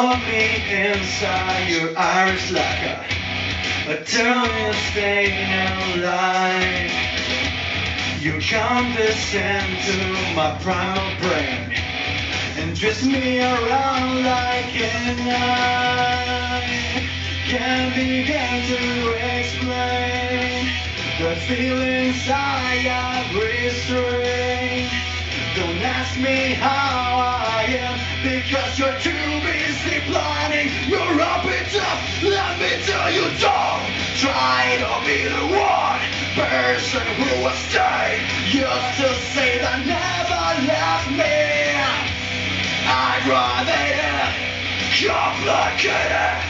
hold me inside your iris like a, a turning stain alive. You condescend to my primal brain and twist me around like an eye. Can't begin to explain the feelings I have restrained. Don't ask me how I am because you're Let me tell you, don't try to be the one person who will stay. Used to say that never left me. Aggravated, complicated.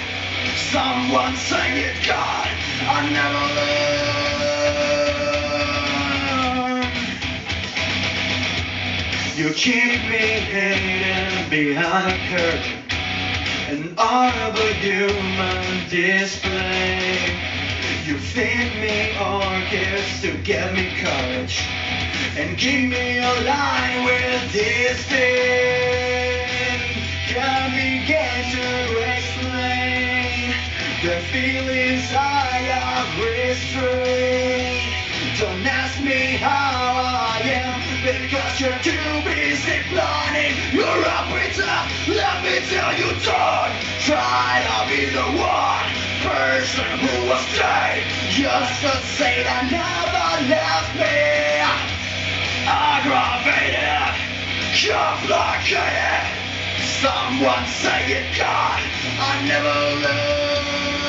Someone say it, God. I never learned. You keep me hidden behind a curtain, an horrible human display. You feed me orchids to get me courage and keep me alive with disdain. Can't begin to explain the feelings I have restrained. Don't ask me how I am because you're too person who will stay. Just to say that never left me. Aggravated, complicated. Someone say it, God. I never learned.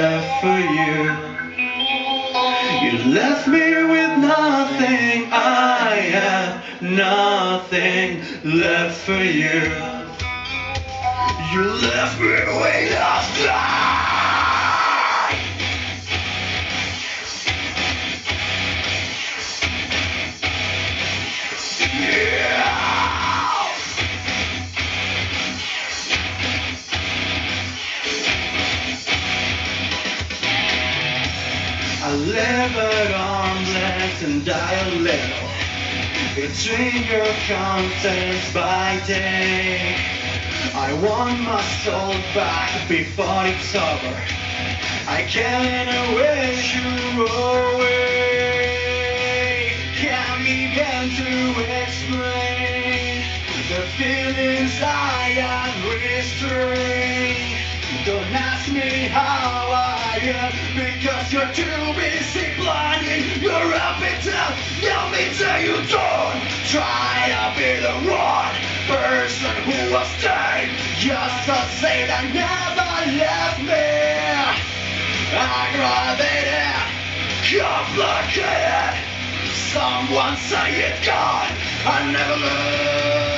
Left for you. You left me with nothing. I have nothing left for you. You left me with nothing. Live arm's and die a between your contents by day. I want my soul back before it's over. I can't wish you away. Can't begin to explain the feelings I have restrained. Don't ask me how Am because you're too busy planning your appetite. Let me tell you, don't try to be the one person who will stay. Just to say that never left me. Aggravated, complicated. Someone say it, God. I never learned.